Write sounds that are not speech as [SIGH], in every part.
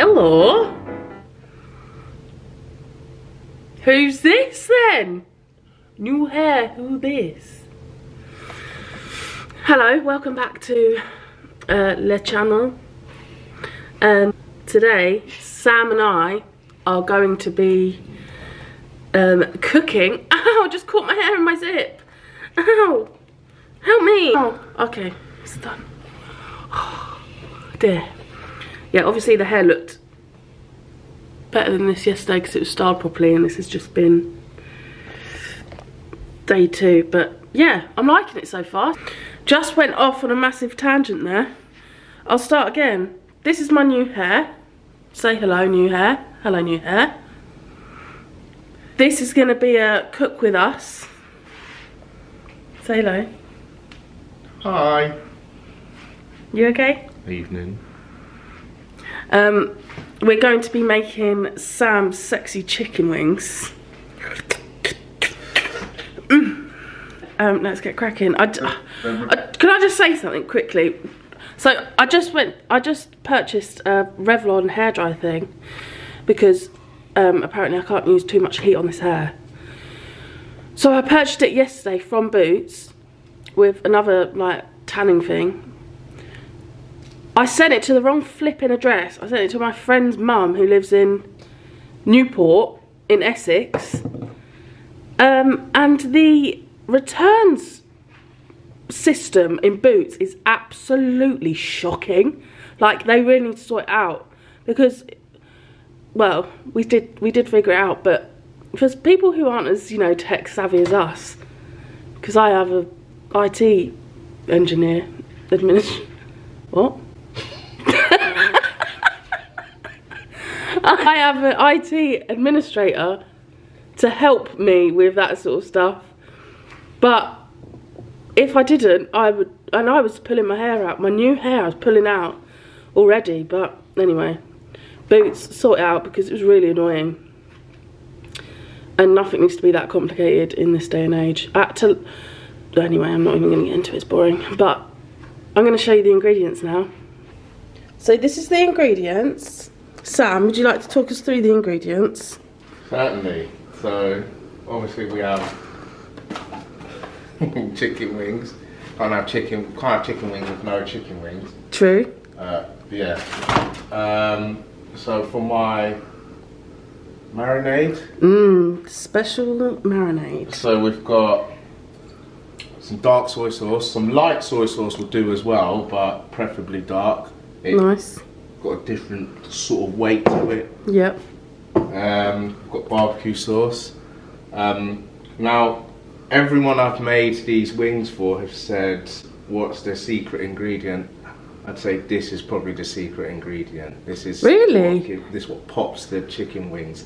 Hello. Who's this then? New hair, who this? Hello, welcome back to uh, Le Channel. Um, today, Sam and I are going to be um, cooking. [LAUGHS] Ow, I just caught my hair in my zip. Ow, help me. Oh, okay, it's done. Oh, [SIGHS] dear. Yeah, obviously the hair looked better than this yesterday because it was styled properly and this has just been day two. But yeah, I'm liking it so far. Just went off on a massive tangent there. I'll start again. This is my new hair. Say hello, new hair. Hello, new hair. This is going to be a cook with us. Say hello. Hi. You okay? Evening. Um, we're going to be making Sam's sexy chicken wings. Mm. Um, let's get cracking. I, I, can I just say something quickly? So I just went, I just purchased a Revlon hairdryer thing because um, apparently I can't use too much heat on this hair. So I purchased it yesterday from Boots with another like tanning thing. I sent it to the wrong flipping address. I sent it to my friend's mum who lives in Newport in Essex. Um, and the returns system in Boots is absolutely shocking. Like they really need to sort it out because, well, we did we did figure it out, but for people who aren't as you know tech savvy as us, because I have a IT engineer administrator. What? I have an IT administrator to help me with that sort of stuff. But if I didn't, I would, and I was pulling my hair out, my new hair I was pulling out already. But anyway, boots sort it out because it was really annoying. And nothing needs to be that complicated in this day and age. I had to, anyway, I'm not even going to get into it, it's boring. But I'm going to show you the ingredients now. So this is the ingredients. Sam, would you like to talk us through the ingredients? Certainly. So, obviously we have [LAUGHS] chicken wings. Can't have chicken. Can't have chicken wings with no chicken wings. True. Uh, yeah. Um, so for my marinade, Mmm, special marinade. so we've got some dark soy sauce. Some light soy sauce will do as well, but preferably dark. It's Nice. Got a different sort of weight to it. Yep. Um, got barbecue sauce. Um, now, everyone I've made these wings for have said, "What's the secret ingredient?" I'd say this is probably the secret ingredient. This is Really? what this is what pops the chicken wings.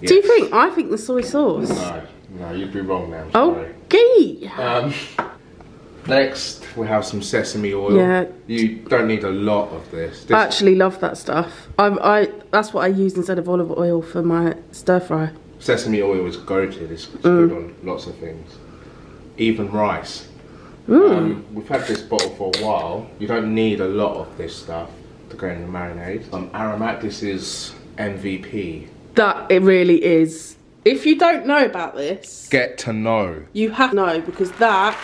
Do you think? I think the soy sauce. No, no, you'd be wrong now. Oh. Okay. Um, next, we have some sesame oil. Yeah. You don't need a lot of this. this I actually love that stuff. I, I that's what I use instead of olive oil for my stir fry. Sesame oil is goated. It's, it's Mm. good on lots of things. Even rice. Mm. Um, we've had this bottle for a while. You don't need a lot of this stuff to go in the marinade. Um, aromat. This is MVP. That it really is. If you don't know about this, Get to know. you have to know because that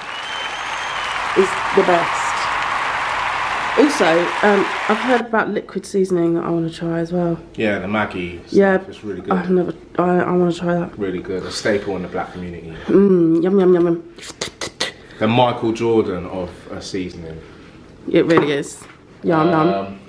is the best. Also, um, I've heard about liquid seasoning that I want to try as well. Yeah, the Maggi. Yeah, it's really good. I've never. I, I want to try that. really good. A staple in the black community. Mmm, yum yum yum yum. The Michael Jordan of uh, seasoning. It really is. Yum yum. Um,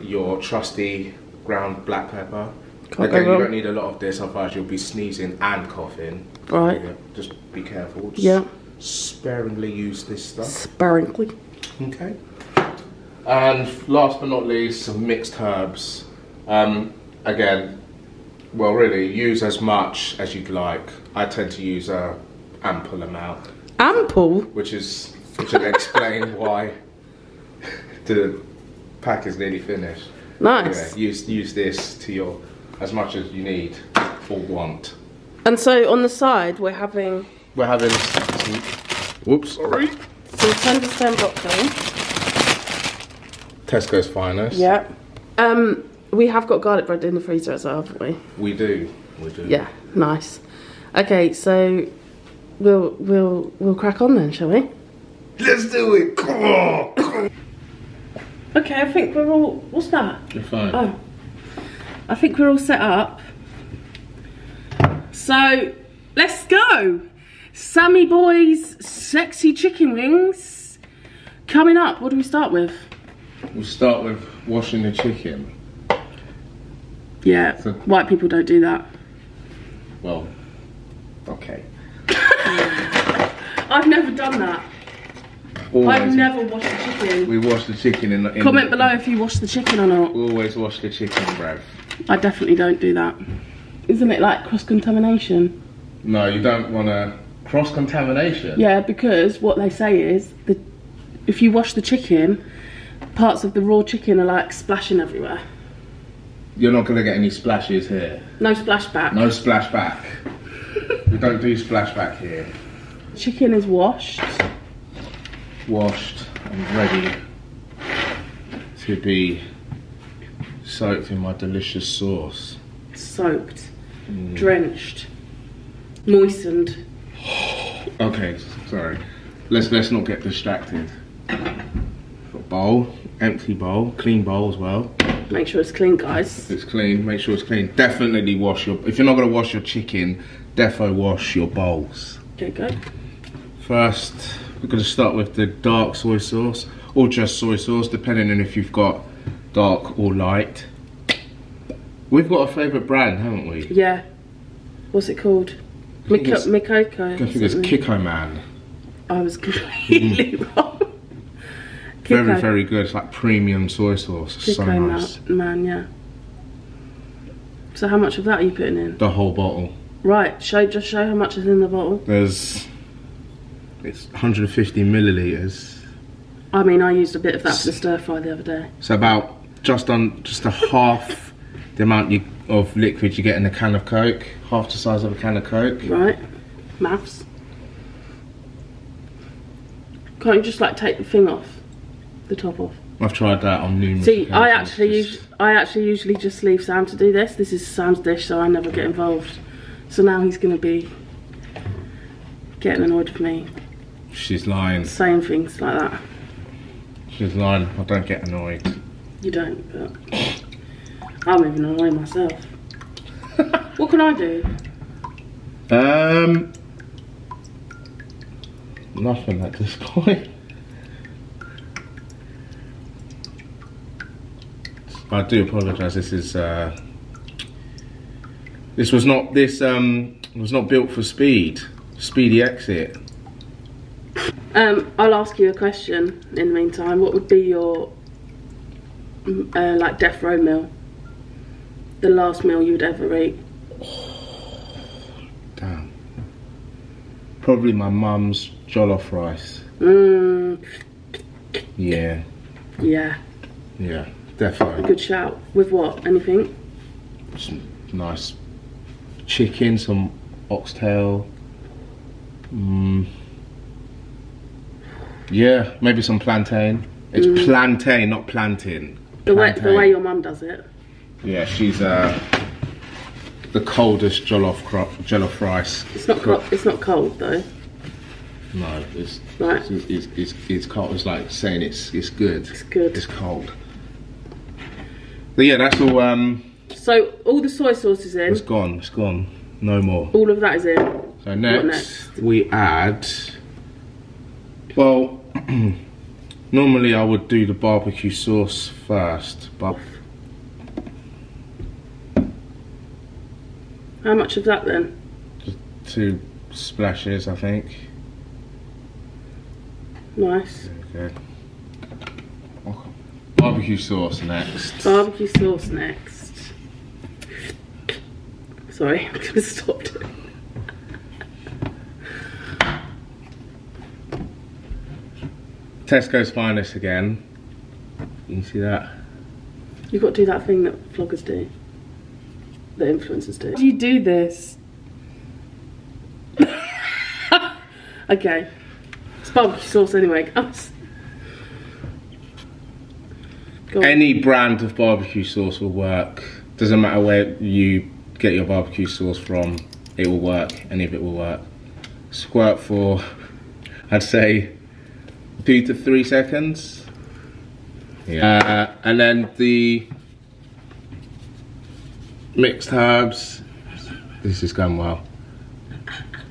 your trusty ground black pepper. Can't Again, you don't need a lot of this, otherwise you'll be sneezing and coughing. Right. Yeah, just be careful. Just Yeah. Sparingly use this stuff. Sparingly. Okay. And last but not least, some mixed herbs. Um, again, well, really, use as much as you'd like. I tend to use a ample amount, Ample. which is which explain [LAUGHS] why the pack is nearly finished. Nice. Yeah, use use this to your as much as you need or want. And so on the side, we're having We're having. Whoops, sorry. some tender stem broccoli. Tesco's finest. Yeah. Um, we have got garlic bread in the freezer as well, haven't we? We do. We do. Yeah, nice. Okay, so we'll we'll we'll crack on then, shall we? Let's do it. Come on. Come on. Okay, I think we're all. What's that? You're fine. Oh, I think we're all set up. So let's go. Sammy Boy's sexy chicken wings coming up. What do we start with? We'll start with washing the chicken. Yeah, So- white people don't do that. Well, okay. [LAUGHS] I've never done that. Always, I've never washed the chicken. We wash the chicken in. in Comment below if you wash the chicken or not. We always wash the chicken, bruv. I definitely don't do that. Isn't it like cross contamination? No, you don't want to cross contamination. Yeah, because what they say is that if you wash the chicken, parts of the raw chicken are like splashing everywhere. You're not gonna get any splashes here. No splashback. No splashback. we don't do splashback here. Chicken is washed. Washed and ready to be soaked in my delicious sauce. soaked, mm. drenched, moistened. Okay, sorry. Let's let's not get distracted. Got bowl, empty bowl, clean bowl as well. Make sure it's clean, guys. It's clean. Make sure it's clean. Definitely wash your. If you're not gonna wash your chicken, defo wash your bowls. Okay, go. First, we're gonna start with the dark soy sauce, or just soy sauce, depending on if you've got dark or light. We've got a favourite brand, haven't we? Yeah. What's it called? Think Miko- it's- Mikoko. I think it's. Kikkoman. I was completely [LAUGHS] wrong. Very, Kiko. very good. It's like premium soy sauce. Kiko so nice. man, man, yeah. So how much of that are you putting in? The whole bottle. Right, show just show how much is in the bottle. There's it's 150 milliliters. I mean, I used a bit of that for the stir fry the other day. So about just on just a half the amount you, of liquid you get in a can of Coke, half the size of a can of Coke. Right, maths. Can't you just like take the thing off, the top off? I've tried that on numerous. See, I actually, just- I actually usually just leave Sam to do this. This is Sam's dish, so I never get involved. So now he's going to be getting annoyed with me, She's lying. saying things like that. She's lying. I don't get annoyed. You don't, but I'm even annoyed myself. what can I do? Um, nothing at this [LAUGHS] point. I do apologise. This is uh, this was not this um was not built for speed. Speedy exit. Um, I'll ask you a question in the meantime. What would be your uh, like death row meal? The last meal you would ever eat? [SIGHS] Damn. Probably my mum's jollof rice. Mm, Yeah, yeah, yeah, definitely. good shout. With what? Anything? some nice chicken, some oxtail. Mm. Yeah, maybe some plantain. It's plantain, not plantain. The way, the way your mum does it. Yeah, she's uh, the coldest jollof cro- jollof rice. It's not co- it's not cold though. No, it's Right. it's, it's, it's, it's cold. It's like saying it's it's good. It's good. It's cold. But yeah, that's all. Um, So all the soy sauce is in. it's gone. It's gone. No more. All of that is in. So next, next? we add. Well, [CLEARS THROAT] normally I would do the barbecue sauce first, but How much of that then? two splashes, I think. Nice. Okay. Barbecue sauce next. Barbecue sauce next. Sorry, [LAUGHS] I'm gonna stop it. Tesco's finest again. You can see that. You've got to do that thing that vloggers do. That influencers do. Do you do this? [LAUGHS] okay. It's barbecue sauce anyway, guys. Any brand of barbecue sauce will work. Doesn't matter where you get your barbecue sauce from, it will work. Any of it will work. Squirt for, I'd say, two to three seconds. Yeah. Uh, and then the mixed herbs. This is going well.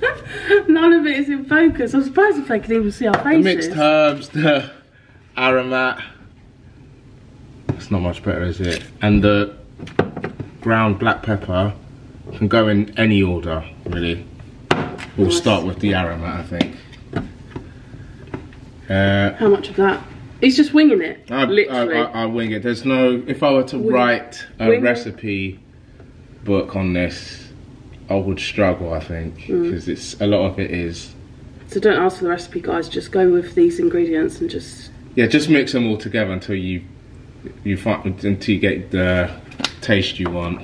[LAUGHS] None of it is in focus. I'm surprised if they can even see our The faces. mixed herbs, the aromat. It's not much better, is it? And the ground black pepper can go in any order, really. We'll Nice. start with the aromat, I think. Uh, How much of that? He's just winging it. I, literally. I, I, I wing it. There's no. If I were to Wing- write a wing recipe book on this, I would struggle. I think Mm. because it's a lot of it is. so don't ask for the recipe, guys. Just go with these ingredients and just. Yeah, just mix them all together until you you find until you get the taste you want.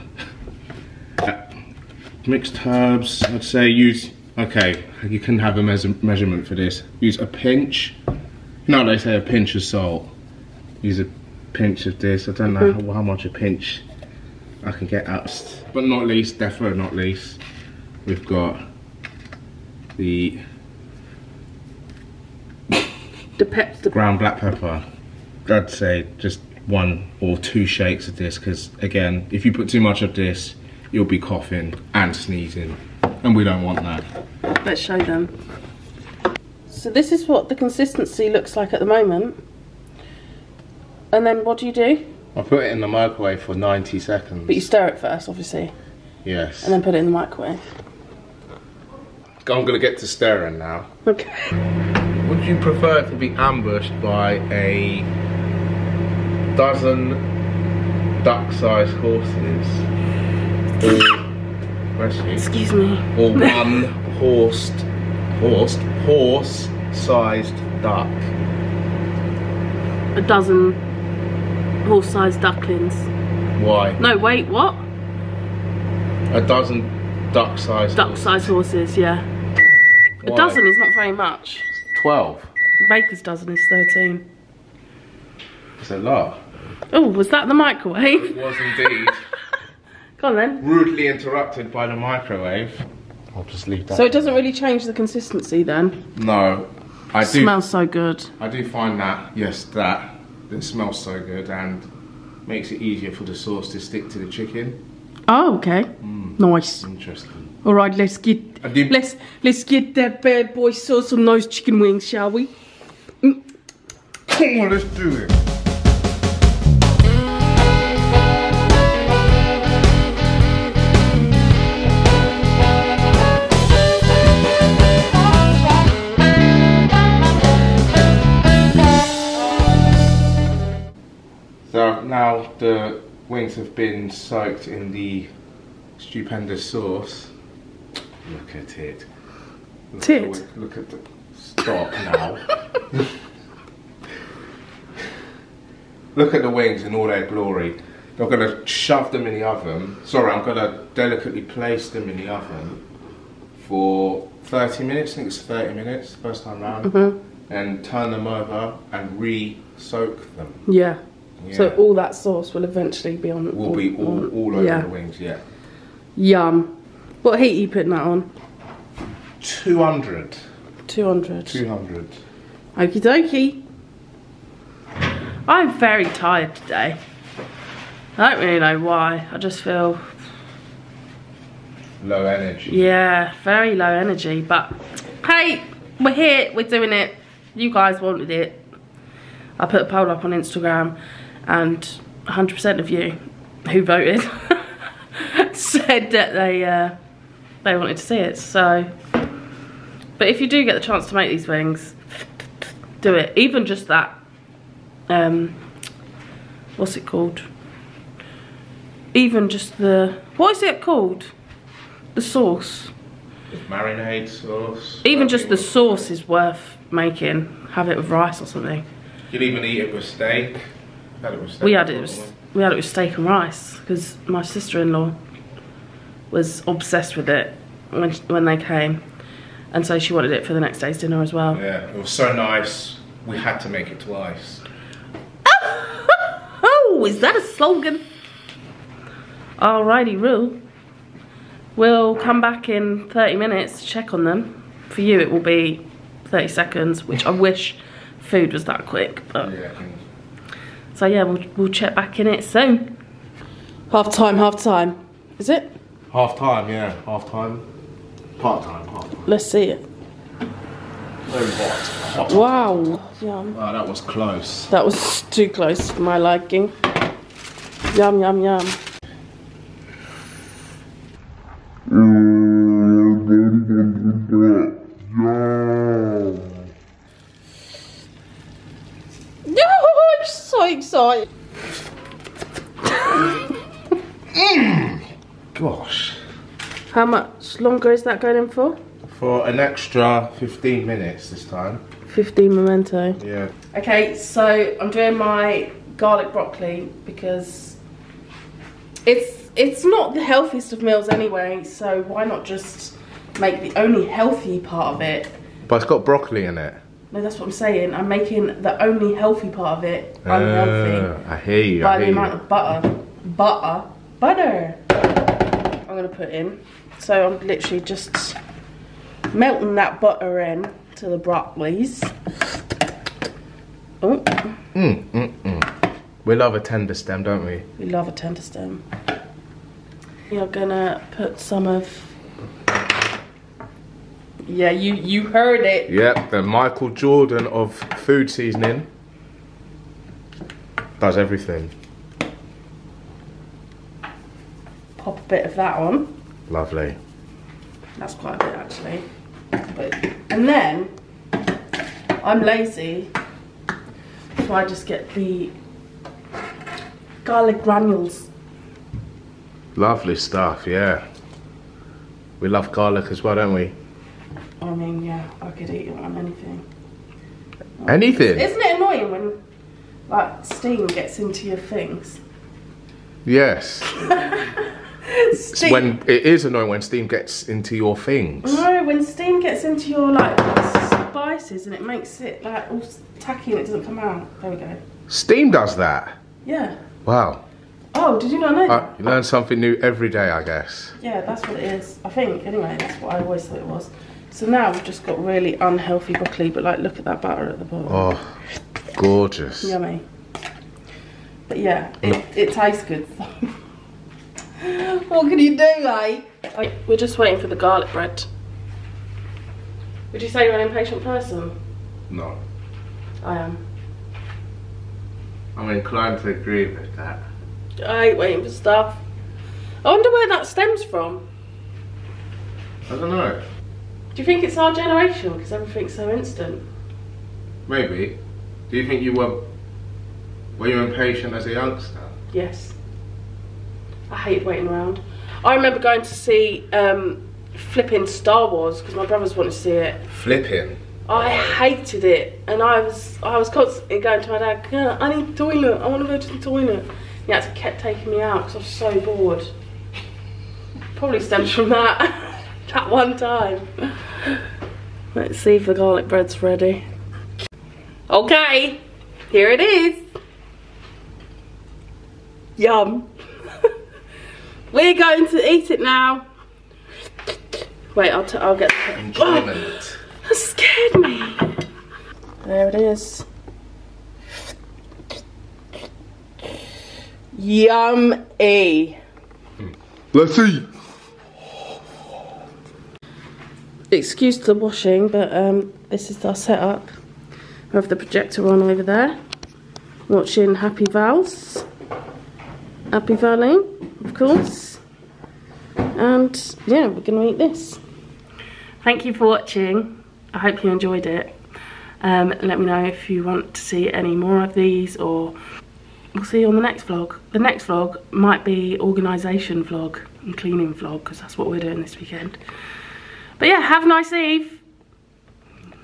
Uh, mixed herbs, I'd say use. Okay, you can have a measure, measurement for this. Use a pinch. No, they say a pinch of salt. Use a pinch of this. I don't know how, how much a pinch I can get out. But not least, definitely not least, we've got the The pep. The ground black pepper. I'd say just one or two shakes of this because again, if you put too much of this, you'll be coughing and sneezing, and we don't want that. Let's show them. So this is what the consistency looks like at the moment. And then what do you do? I put it in the microwave for 90 seconds. But you stir it first, obviously, yes. and then put it in the microwave. I'm gonna get to stirring now. Okay. Would you prefer to be ambushed by a dozen duck-sized horses, or Excuse me. or one horsed, horsed, horse-sized duck? A dozen horse-sized ducklings. Why? No, wait, what? A dozen duck-sized. Duck-sized horses, yeah. A dozen is not very much. Twelve. Baker's dozen is 13. It's a lot. Oh, was that the microwave? It was indeed. [LAUGHS] Go on then. Rudely interrupted by the microwave. I'll just leave that. So it doesn't really change the consistency then? no, I do. Smells so good. I do find that yes, that it smells so good and makes it easier for the sauce to stick to the chicken. Oh, okay. Hmm. Nice. Interesting. All right, let's get let's let's get that bad boy sauce on those chicken wings, shall we? Come on, let's do it. Wings have been soaked in the stupendous sauce. Look at it. Look Tit? At the, look at the. Stop now. Look at the wings in all their glory. I'm gonna shove them in the oven. Sorry, I'm gonna delicately place them in the oven for 30 minutes. I think it's 30 minutes, first time round. Mm-hmm. And turn them over and re-soak them. Yeah. So all that sauce will eventually be on. will be all, on- all over yeah. the wings. Yeah. Yum. What heat are you putting that on? 200. 200. 200. Okie dokie. I'm very tired today. I don't really know why. I just feel, Low energy. yeah, very low energy. But hey, we're here, we're doing it. You guys wanted it. I put a poll up on Instagram and 100% of you who voted [LAUGHS] said that they uh, they wanted to see it. So, but if you do get the chance to make these wings, do it. Even just that. Um, what's it called? Even just the what is it called? The sauce. Marinade sauce. Even just the sauce is worth making. Have it with rice or something. Want. You can even eat it with steak. Had it with steak We had it with, we had it with steak and rice because my sister-in-law was obsessed with it when when they came, and so she wanted it for the next day's dinner as well. Yeah, it was so nice. We had to make it twice. [LAUGHS] Oh, is that a slogan? Alrighty, Roo. We'll come back in 30 minutes to check on them. For you, it will be 30 seconds, which I wish food was that quick. But Yeah. so yeah, we'll we'll check back in it soon. Half time, half time. Is it? Half time, yeah. Half time. Part time, half time. Let's see it. Very hot. Hot. Wow. Yum. Wow, that was close. That was too close for my liking. Yum yum yum. No, I'm so excited. Gosh. How much longer is that going in for? For an extra 15 minutes this time. 15 memento. Yeah. Okay, so I'm doing my garlic broccoli because it's it's not the healthiest of meals anyway, so why not just make the only healthy part of it? But it's got broccoli in it. No, that's what I'm saying. I'm making the only healthy part of it unhealthy Uh, I hear you. by I the amount you. of butter, butter, butter I'm gonna put in. So I'm literally just melting that butter in to the broccolis. Oh, Mm, mm, mm. We love a tender stem, don't we? we love a tender stem. You're gonna put some of. Yeah, you you heard it. Yep, the Michael Jordan of food seasoning. Does everything. Pop a bit of that on. Lovely. That's quite a bit actually. But, and then I'm lazy, so I just get the garlic granules. Lovely stuff, yeah. We love garlic as well, don't we? I mean, yeah, I could eat it on anything. Anything? Isn't it annoying when like steam gets into your things? yes. [LAUGHS] Steam. When it is annoying when steam gets into your things. No, when steam gets into your like spices and it makes it like all tacky and it doesn't come out. There we go. Steam does that. Yeah. Wow. Oh, did you not know? Uh, you learn something new every day, I guess. Yeah, that's what it is. I think, anyway, that's what I always thought it was. So now we've just got really unhealthy broccoli, but like, look at that butter at the bottom. Oh, gorgeous. Yummy. But yeah, it, it tastes good. [LAUGHS] [LAUGHS] what can you do, eh? I, we're just waiting for the garlic bread. Would you say you're an impatient person? No. I am. I'm inclined to agree with that. I hate waiting for stuff. I wonder where that stems from. I don't know. Do you think it's our generation because everything's so instant? Maybe. Do you think you were were you impatient as a youngster? Yes. I hate waiting around. I remember going to see um, flipping Star Wars because my brothers wanted to see it. Flipping. I hated it, and I was I was constantly going to my dad. "Yeah, I need the toilet. I want to go to the toilet. He had to kept taking me out because I was so bored. Probably stems from that [LAUGHS] that one time. Let's see if the garlic bread's ready. Okay, here it is. Yum. We're going to eat it now. Wait, I'll, t- I'll get. The... Enjoyment. That scared me. There it is. Yummy. Let's see. Excuse the washing, but um, this is our setup. We have the projector on over there, watching Happy Vals. Happy Valley, of course. And yeah, we're gonna eat this. Thank you for watching. I hope you enjoyed it. Um, let me know if you want to see any more of these or we'll see you on the next vlog. The next vlog might be organisation vlog and cleaning vlog because that's what we're doing this weekend. But yeah, have a nice eve.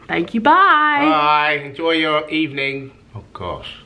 Thank you, bye. Bye. Enjoy your evening. Oh gosh.